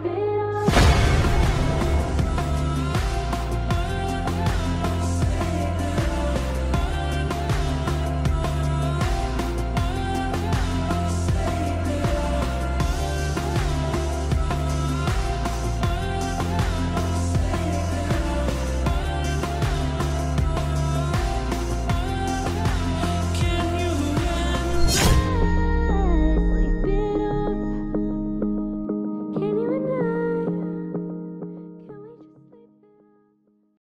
keep